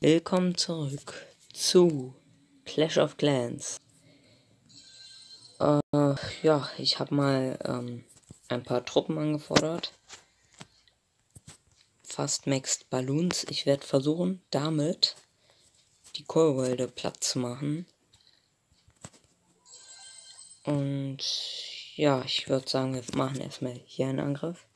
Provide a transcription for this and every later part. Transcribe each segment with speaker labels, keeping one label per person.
Speaker 1: Willkommen zurück zu Clash of Clans. Äh, ja, ich habe mal ähm, ein paar Truppen angefordert. Fast Maxed Balloons. Ich werde versuchen, damit die Kohlwälde platt zu machen. Und ja, ich würde sagen, wir machen erstmal hier einen Angriff.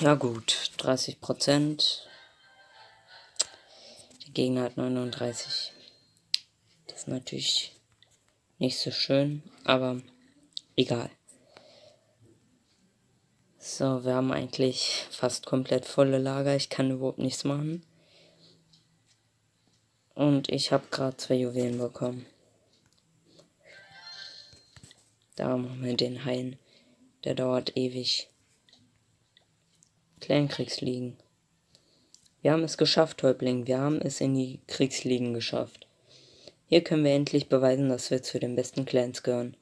Speaker 1: Ja gut, 30 Prozent. Der Gegner hat 39. Das ist natürlich nicht so schön, aber egal. So, wir haben eigentlich fast komplett volle Lager. Ich kann überhaupt nichts machen. Und ich habe gerade zwei Juwelen bekommen. Da machen wir den Hain. Der dauert ewig. Clan-Kriegsligen. Wir haben es geschafft, Häuptling. Wir haben es in die Kriegsligen geschafft. Hier können wir endlich beweisen, dass wir zu den besten Clans gehören.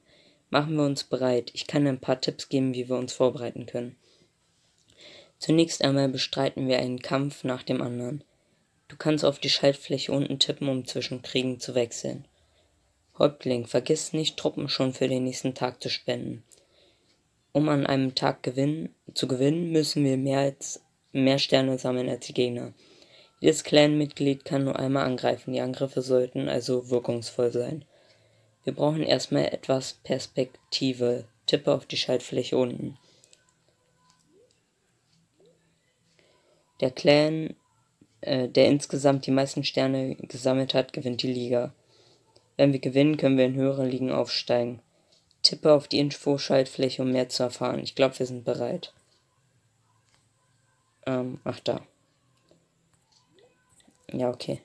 Speaker 1: Machen wir uns bereit. Ich kann ein paar Tipps geben, wie wir uns vorbereiten können. Zunächst einmal bestreiten wir einen Kampf nach dem anderen. Du kannst auf die Schaltfläche unten tippen, um zwischen Kriegen zu wechseln. Häuptling, vergiss nicht, Truppen schon für den nächsten Tag zu spenden. Um an einem Tag gewinnen, zu gewinnen, müssen wir mehr, als, mehr Sterne sammeln als die Gegner. Jedes Clan-Mitglied kann nur einmal angreifen, die Angriffe sollten also wirkungsvoll sein. Wir brauchen erstmal etwas Perspektive. Tippe auf die Schaltfläche unten. Der Clan, äh, der insgesamt die meisten Sterne gesammelt hat, gewinnt die Liga. Wenn wir gewinnen, können wir in höhere Ligen aufsteigen. Tippe auf die Info-Schaltfläche, um mehr zu erfahren. Ich glaube, wir sind bereit. Ähm, ach da. Ja, okay.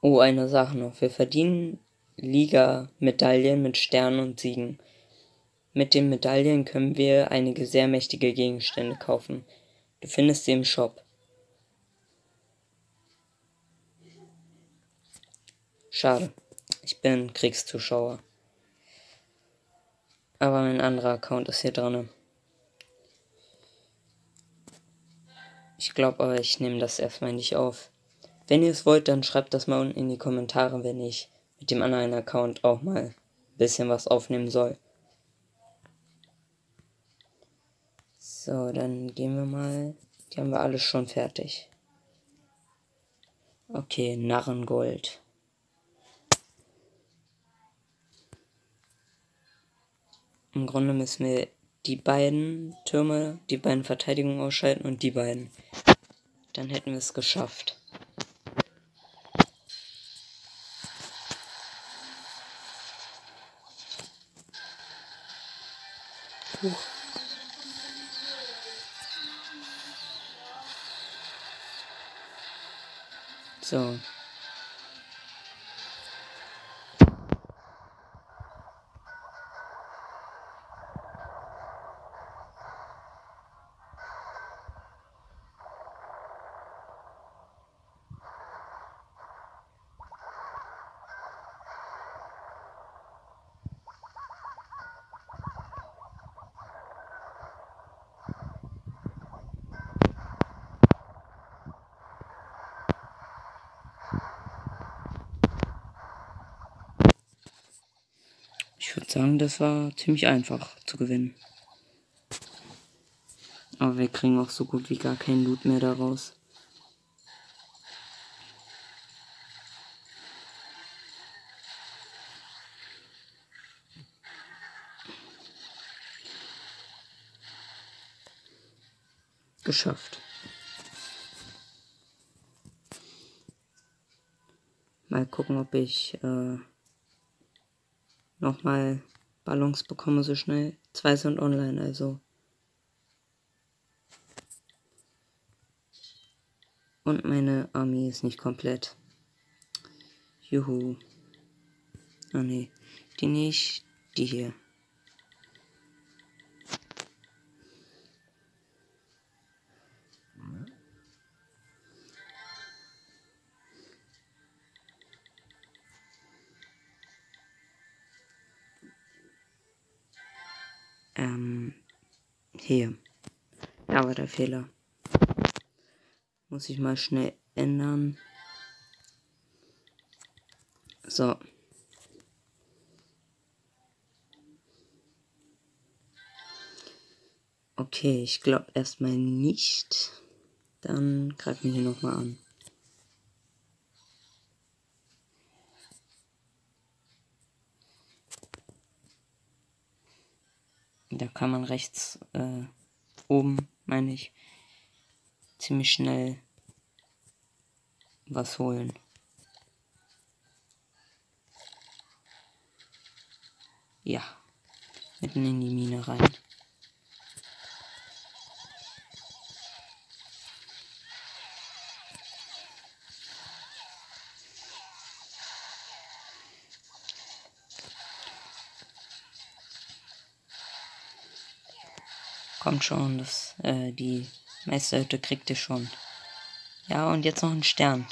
Speaker 1: Oh, eine Sache noch. Wir verdienen Liga-Medaillen mit Sternen und Siegen. Mit den Medaillen können wir einige sehr mächtige Gegenstände kaufen. Du findest sie im Shop. Schade. Ich bin Kriegszuschauer. Aber mein anderer Account ist hier drin. Ich glaube aber, ich nehme das erstmal nicht auf. Wenn ihr es wollt, dann schreibt das mal unten in die Kommentare, wenn ich mit dem anderen Account auch mal ein bisschen was aufnehmen soll. So, dann gehen wir mal. Die haben wir alles schon fertig. Okay, Narrengold. Im Grunde müssen wir die beiden Türme, die beiden Verteidigungen ausschalten und die beiden. Dann hätten wir es geschafft. Puh. So. würde sagen, das war ziemlich einfach zu gewinnen. Aber wir kriegen auch so gut wie gar keinen Loot mehr daraus. Geschafft. Mal gucken, ob ich... Äh nochmal Ballons bekomme so schnell. Zwei sind online, also. Und meine Armee ist nicht komplett. Juhu. Ah nee, die nicht, die hier. Ähm, hier. Da war der Fehler. Muss ich mal schnell ändern. So. Okay, ich glaube erstmal nicht. Dann greifen wir hier nochmal an. Da kann man rechts äh, oben, meine ich, ziemlich schnell was holen. Ja, mitten in die Mine rein. Kommt schon, das, äh, die Meisterhütte kriegt ihr schon. Ja, und jetzt noch ein Stern.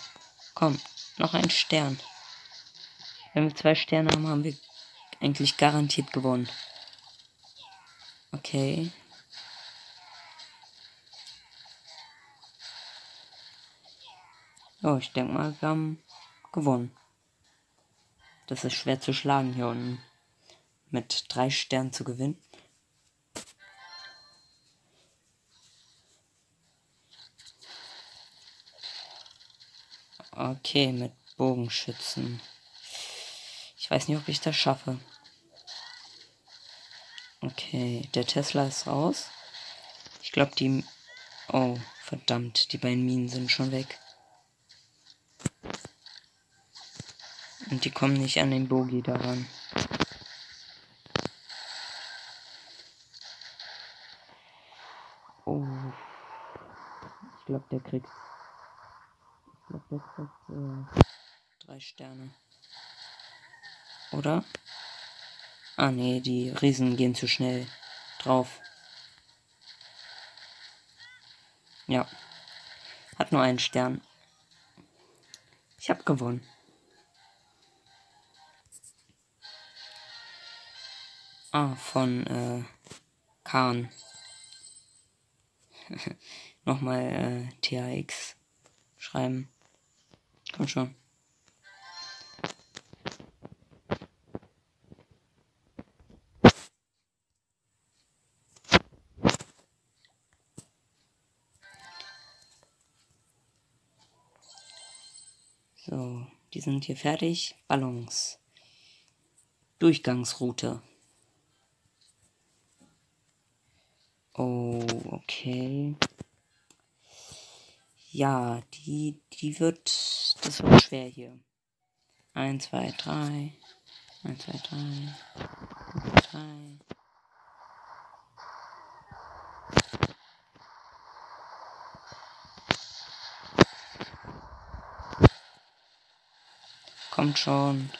Speaker 1: Komm, noch ein Stern. Wenn wir zwei Sterne haben, haben wir eigentlich garantiert gewonnen. Okay. Oh, ich denke mal, wir haben gewonnen. Das ist schwer zu schlagen hier unten. Mit drei Sternen zu gewinnen. Okay, mit Bogenschützen. Ich weiß nicht, ob ich das schaffe. Okay, der Tesla ist raus. Ich glaube, die... Oh, verdammt, die beiden Minen sind schon weg. Und die kommen nicht an den Bogi daran. Oh. Ich glaube, der kriegt drei Sterne. Oder? Ah, nee, die Riesen gehen zu schnell drauf. Ja. Hat nur einen Stern. Ich habe gewonnen. Ah, von äh, Kahn. Nochmal äh, THX schreiben. Komm schon. So, die sind hier fertig. Ballons. Durchgangsroute. Oh, okay. Ja, die, die wird, das wird schwer hier. 1, 2, 3. 1, 2, 3. 1, 2, 3. Kommt schon.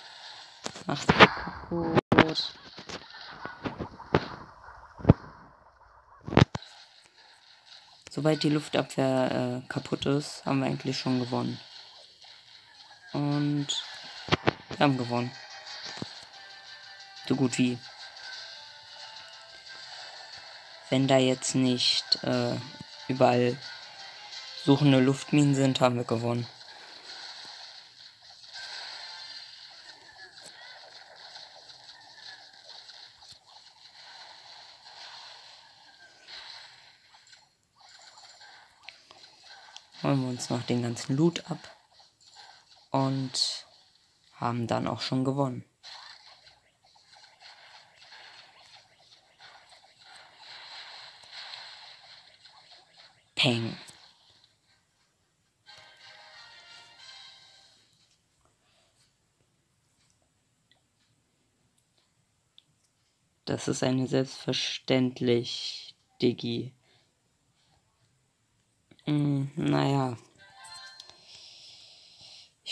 Speaker 1: Macht kaputt. Sobald die Luftabwehr äh, kaputt ist, haben wir eigentlich schon gewonnen. Und wir haben gewonnen. So gut wie. Wenn da jetzt nicht äh, überall suchende Luftminen sind, haben wir gewonnen. holen wir uns noch den ganzen Loot ab und haben dann auch schon gewonnen. Peng. Das ist eine selbstverständlich, Diggi. Hm, naja.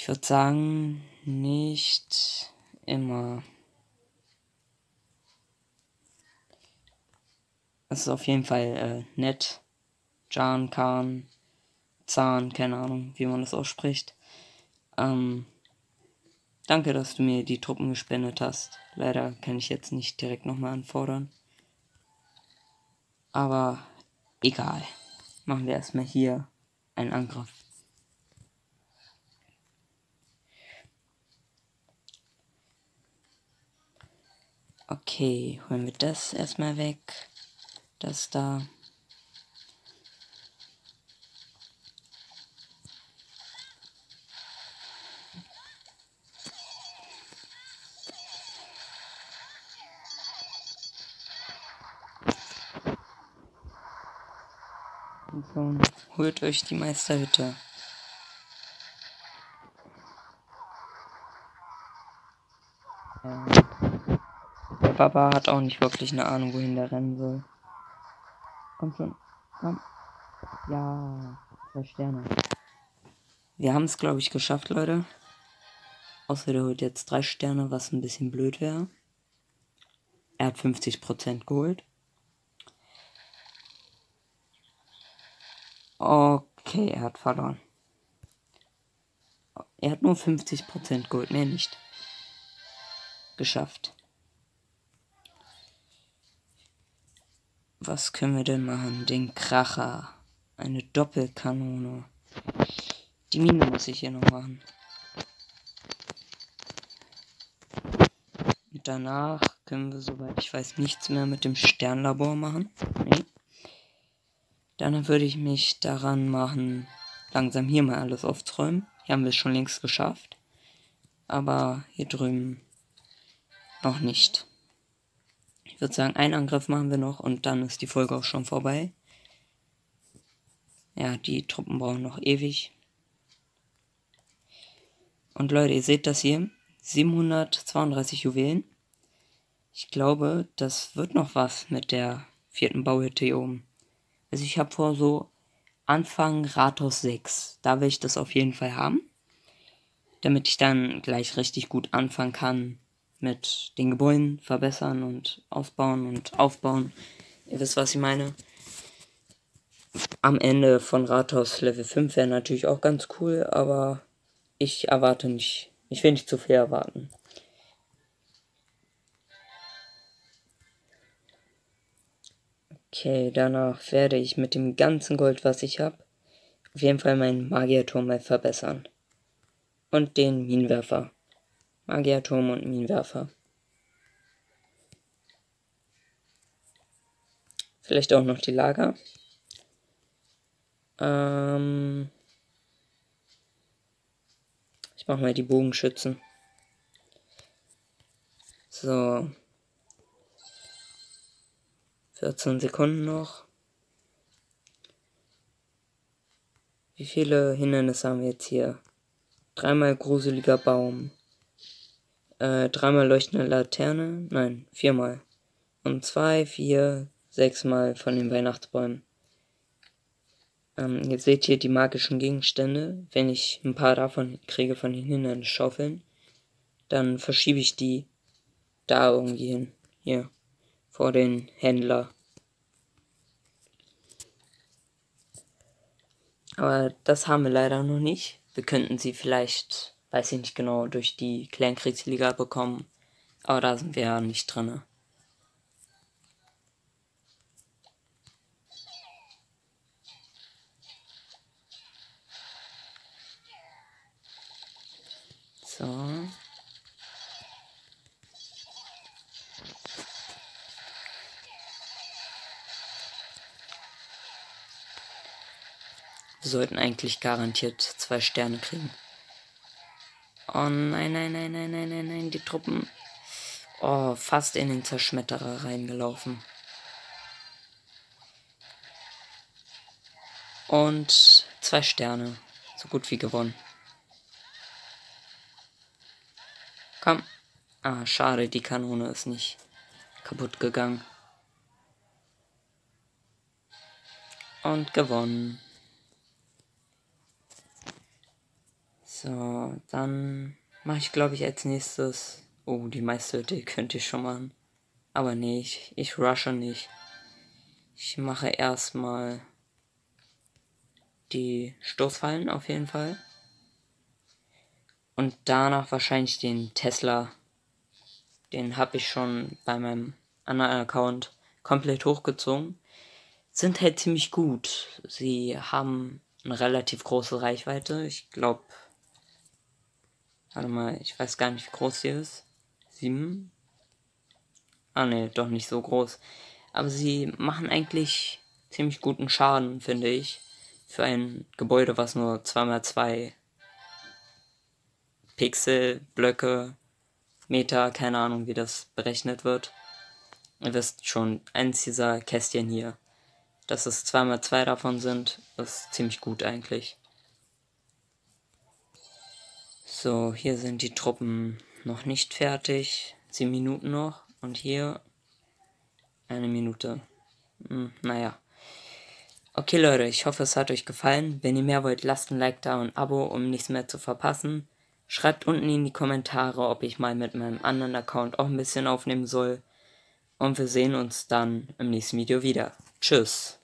Speaker 1: Ich würde sagen, nicht immer. Es ist auf jeden Fall äh, nett. Jan, Khan, Zahn, keine Ahnung, wie man das ausspricht. Ähm, danke, dass du mir die Truppen gespendet hast. Leider kann ich jetzt nicht direkt nochmal anfordern. Aber egal. Machen wir erstmal hier einen Angriff. Okay, holen wir das erstmal weg. Das da. So, holt euch die Meisterhütte. Papa hat auch nicht wirklich eine Ahnung, wohin der rennen soll. Komm schon. Komm. Ja. Zwei Sterne. Wir haben es, glaube ich, geschafft, Leute. Außer der holt jetzt drei Sterne, was ein bisschen blöd wäre. Er hat 50% geholt. Okay, er hat verloren. Er hat nur 50% geholt, mehr nicht. Geschafft. Was können wir denn machen? Den Kracher. Eine Doppelkanone. Die Mine muss ich hier noch machen. Und danach können wir, soweit ich weiß, nichts mehr mit dem Sternlabor machen. Nee. Dann würde ich mich daran machen, langsam hier mal alles aufzuräumen. Hier haben wir es schon längst geschafft. Aber hier drüben noch nicht. Ich würde sagen, einen Angriff machen wir noch und dann ist die Folge auch schon vorbei. Ja, die Truppen brauchen noch ewig. Und Leute, ihr seht das hier. 732 Juwelen. Ich glaube, das wird noch was mit der vierten Bauhütte hier oben. Also ich habe vor so Anfang Rathaus 6. Da will ich das auf jeden Fall haben. Damit ich dann gleich richtig gut anfangen kann mit den Gebäuden verbessern und ausbauen und aufbauen. Ihr wisst, was ich meine. Am Ende von Rathaus Level 5 wäre natürlich auch ganz cool, aber ich erwarte nicht, ich will nicht zu viel erwarten. Okay, danach werde ich mit dem ganzen Gold, was ich habe, auf jeden Fall meinen Magierturm mal verbessern. Und den Minenwerfer. Magierturm und Minenwerfer. Vielleicht auch noch die Lager. Ähm ich mache mal die Bogenschützen. So. 14 Sekunden noch. Wie viele Hindernisse haben wir jetzt hier? Dreimal gruseliger Baum. Äh, dreimal leuchtende Laterne. Nein, viermal. Und zwei, vier, sechsmal von den Weihnachtsbäumen. Ähm, jetzt seht ihr die magischen Gegenstände. Wenn ich ein paar davon kriege von den Hindernisschaufeln, dann verschiebe ich die da irgendwie hin. Hier. Vor den Händler. Aber das haben wir leider noch nicht. Wir könnten sie vielleicht weiß ich nicht genau, durch die Kleinkriegsliga bekommen. Aber da sind wir ja nicht drin. So. Wir sollten eigentlich garantiert zwei Sterne kriegen. Oh nein, nein, nein, nein, nein, nein, nein, die Truppen. Oh, fast in den Zerschmetterer reingelaufen. Und zwei Sterne. So gut wie gewonnen. Komm. Ah, schade, die Kanone ist nicht kaputt gegangen. Und gewonnen. So, dann mache ich, glaube ich, als nächstes. Oh, die Meisterhütte könnte ich schon machen. Aber nee, ich, ich rushe nicht. Ich mache erstmal die Stoßfallen auf jeden Fall. Und danach wahrscheinlich den Tesla. Den habe ich schon bei meinem anderen Account komplett hochgezogen. Sind halt ziemlich gut. Sie haben eine relativ große Reichweite. Ich glaube, warte mal, ich weiß gar nicht, wie groß sie ist. Sieben? Ah ne, doch nicht so groß. Aber sie machen eigentlich ziemlich guten Schaden, finde ich. Für ein Gebäude, was nur 2x2 Pixel, Blöcke, Meter, keine Ahnung, wie das berechnet wird. Ihr wisst schon, eins dieser Kästchen hier, dass es zweimal zwei davon sind, ist ziemlich gut eigentlich. So, hier sind die Truppen noch nicht fertig. Zehn Minuten noch. Und hier eine Minute. Hm, naja. Okay Leute, ich hoffe es hat euch gefallen. Wenn ihr mehr wollt, lasst ein Like da und ein Abo, um nichts mehr zu verpassen. Schreibt unten in die Kommentare, ob ich mal mit meinem anderen Account auch ein bisschen aufnehmen soll. Und wir sehen uns dann im nächsten Video wieder. Tschüss.